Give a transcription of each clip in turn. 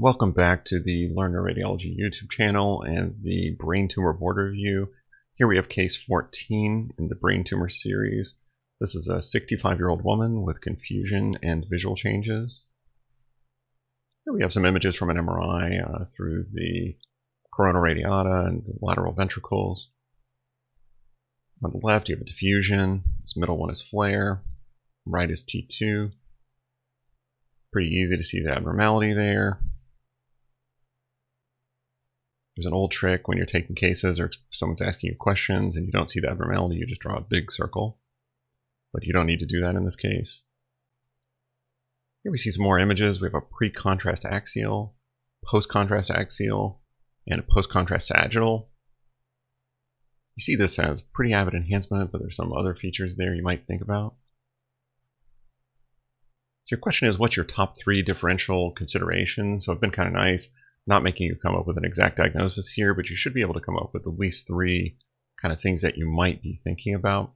Welcome back to the Learn Neuroradiology YouTube channel and the brain tumor board review. Here we have case 14 in the brain tumor series. This is a 65 year old woman with confusion and visual changes. Here we have some images from an MRI uh, through the corona radiata and the lateral ventricles. On the left, you have a diffusion. This middle one is FLAIR. Right is T2. Pretty easy to see the abnormality there. There's an old trick when you're taking cases or someone's asking you questions and you don't see the abnormality, you just draw a big circle. But you don't need to do that in this case. Here we see some more images. We have a pre-contrast axial, post-contrast axial, and a post-contrast sagittal. You see this has pretty avid enhancement, but there's some other features there you might think about. So your question is, what's your top three differential considerations? So I've been kind of nice not making you come up with an exact diagnosis here, but you should be able to come up with at least three kind of things that you might be thinking about.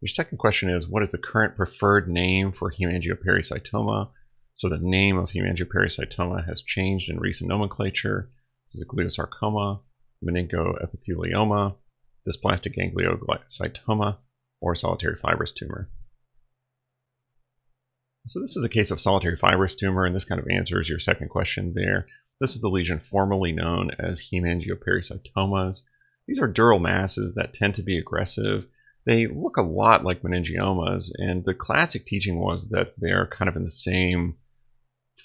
Your second question is, what is the current preferred name for hemangiopericytoma? So the name of hemangiopericytoma has changed in recent nomenclature. This is a gliosarcoma, meningoepithelioma, dysplastic gangliocytoma, or solitary fibrous tumor. So this is a case of solitary fibrous tumor, and this kind of answers your second question there. This is the lesion formerly known as hemangiopericytomas. These are dural masses that tend to be aggressive. They look a lot like meningiomas, and the classic teaching was that they're kind of in the same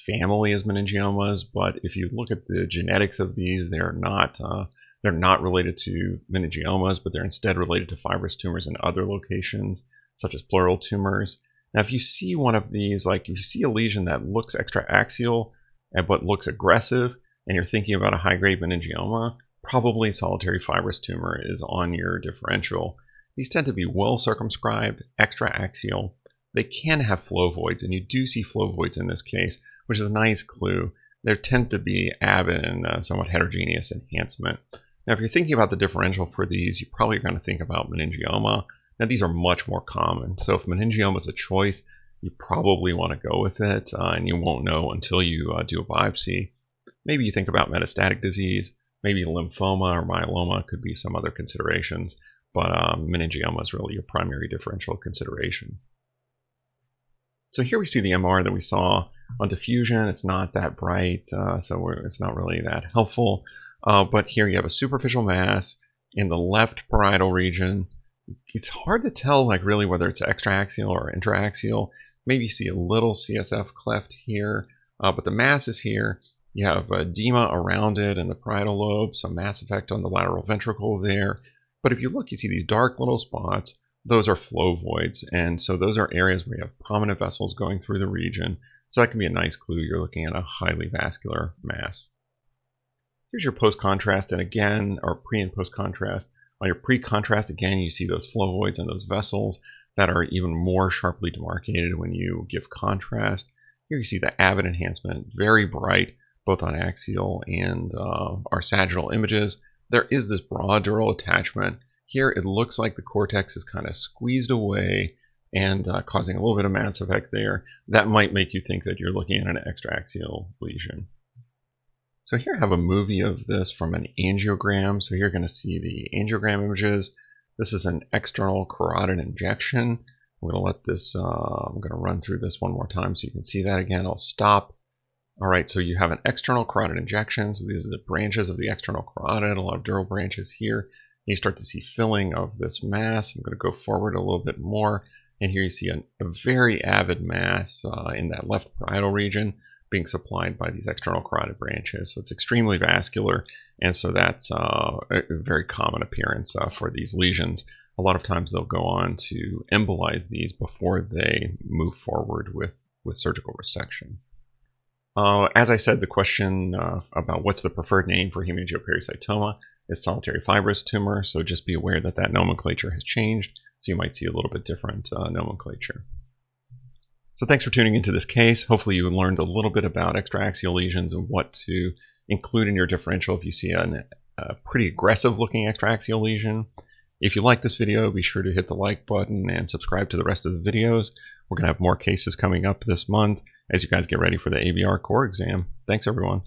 family as meningiomas, but if you look at the genetics of these, they're not uh, they're not related to meningiomas, but they're instead related to fibrous tumors in other locations, such as pleural tumors. Now, if you see one of these, like if you see a lesion that looks extra-axial and but looks aggressive, and you're thinking about a high-grade meningioma, probably solitary fibrous tumor is on your differential. These tend to be well circumscribed, extra-axial. They can have flow voids, and you do see flow voids in this case, which is a nice clue. There tends to be avid and uh, somewhat heterogeneous enhancement. Now, if you're thinking about the differential for these, you probably are going to think about meningioma, now, these are much more common. So if meningioma is a choice, you probably want to go with it, uh, and you won't know until you uh, do a biopsy. Maybe you think about metastatic disease, maybe lymphoma or myeloma could be some other considerations, but um, meningioma is really your primary differential consideration. So here we see the MR that we saw on diffusion. It's not that bright, uh, so it's not really that helpful. Uh, but here you have a superficial mass in the left parietal region it's hard to tell like really whether it's extraaxial or intraaxial. Maybe you see a little CSF cleft here, uh, but the mass is here. You have edema around it and the parietal lobe, some mass effect on the lateral ventricle there. But if you look, you see these dark little spots. Those are flow voids, and so those are areas where you have prominent vessels going through the region. So that can be a nice clue. You're looking at a highly vascular mass. Here's your post-contrast, and again, or pre and post-contrast. On your pre-contrast, again, you see those flow voids and those vessels that are even more sharply demarcated when you give contrast. Here you see the avid enhancement, very bright, both on axial and uh, our sagittal images. There is this broad dural attachment. Here it looks like the cortex is kind of squeezed away and uh, causing a little bit of mass effect there. That might make you think that you're looking at an extraaxial lesion. So here I have a movie of this from an angiogram. So you're going to see the angiogram images. This is an external carotid injection. I'm going to let this, uh, I'm going to run through this one more time so you can see that again. I'll stop. All right, so you have an external carotid injection. So these are the branches of the external carotid, a lot of dural branches here. You start to see filling of this mass. I'm going to go forward a little bit more. And here you see a, a very avid mass uh, in that left parietal region being supplied by these external carotid branches. So it's extremely vascular, and so that's uh, a very common appearance uh, for these lesions. A lot of times they'll go on to embolize these before they move forward with, with surgical resection. Uh, as I said, the question uh, about what's the preferred name for hemangiopericytoma is solitary fibrous tumor, so just be aware that that nomenclature has changed, so you might see a little bit different uh, nomenclature. So thanks for tuning into this case. Hopefully you learned a little bit about extraaxial lesions and what to include in your differential if you see an, a pretty aggressive looking extraaxial lesion. If you like this video, be sure to hit the like button and subscribe to the rest of the videos. We're going to have more cases coming up this month as you guys get ready for the ABR core exam. Thanks, everyone.